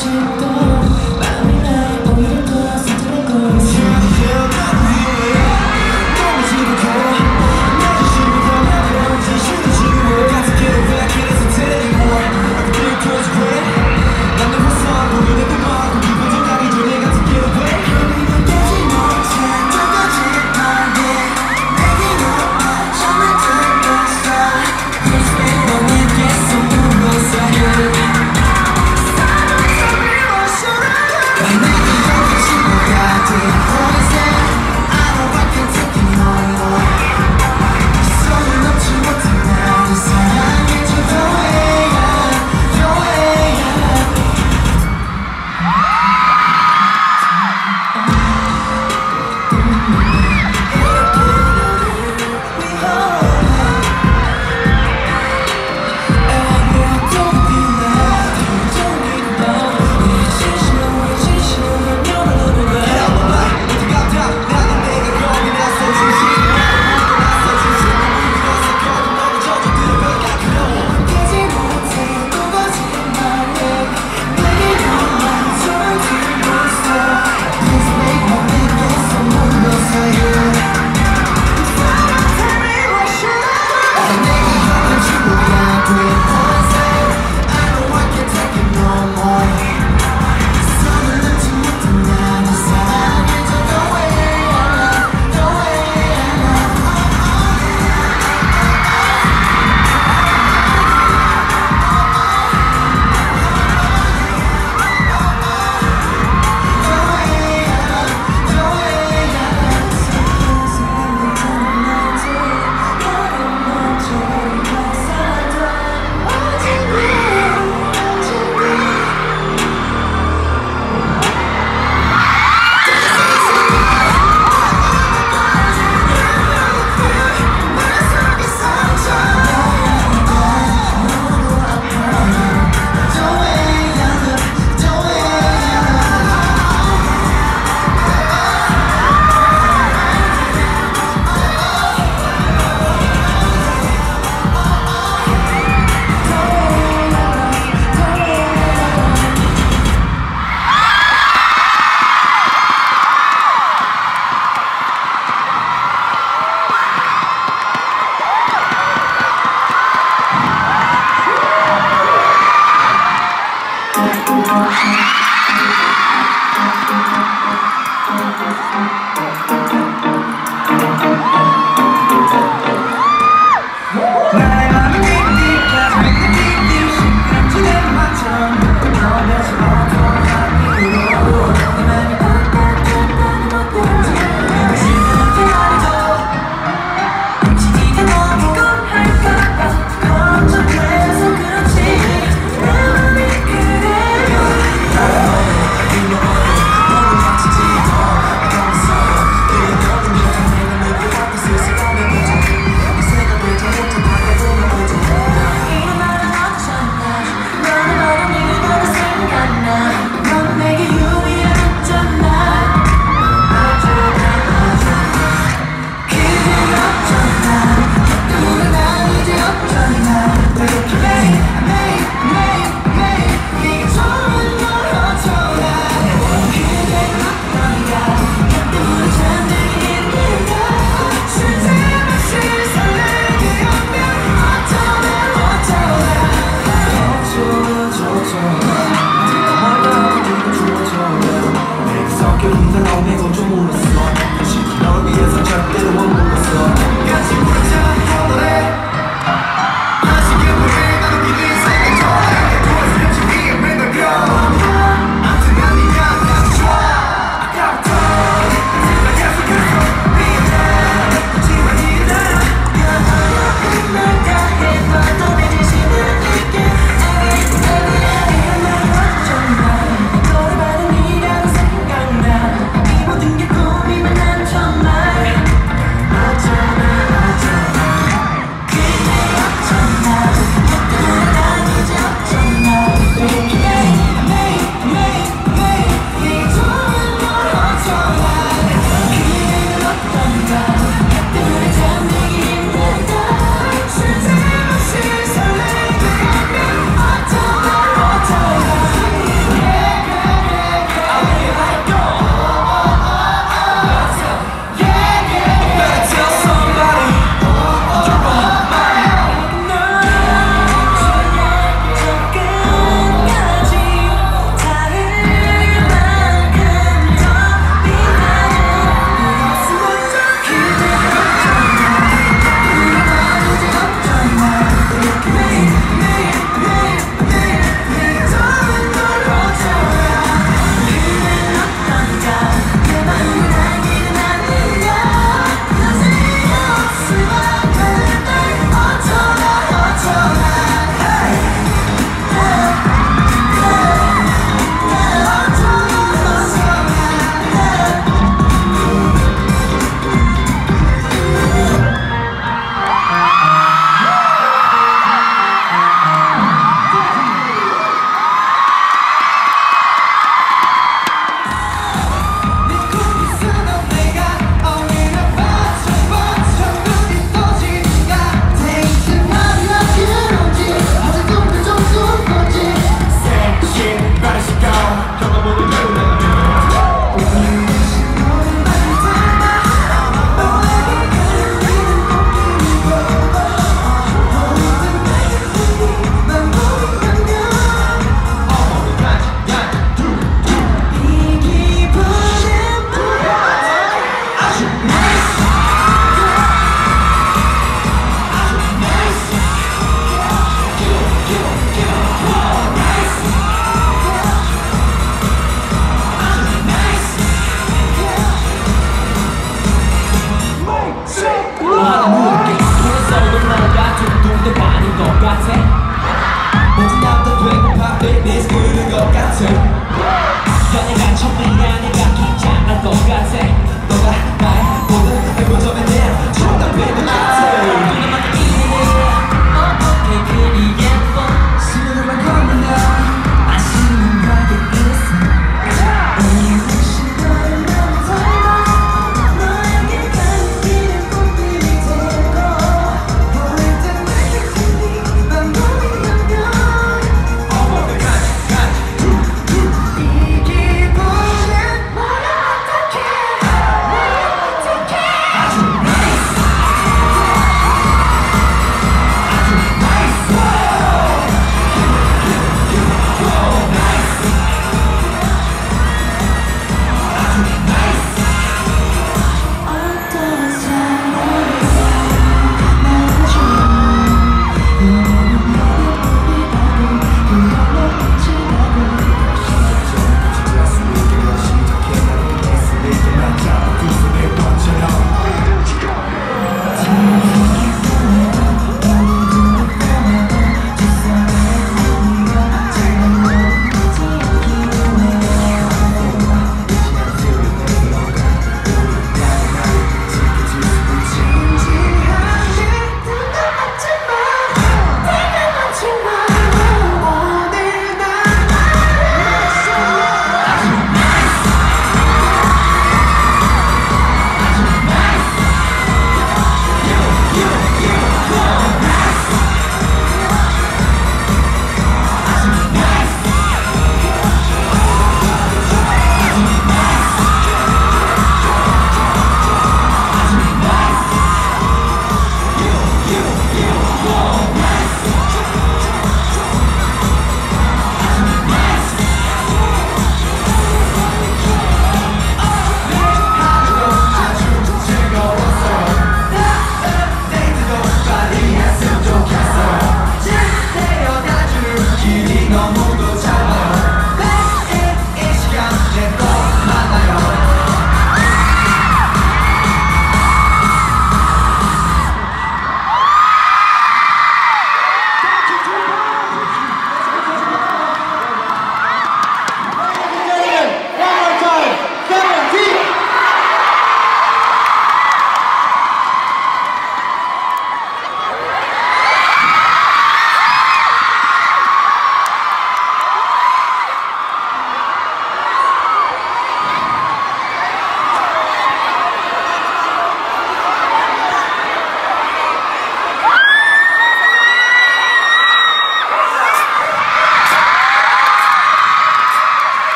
should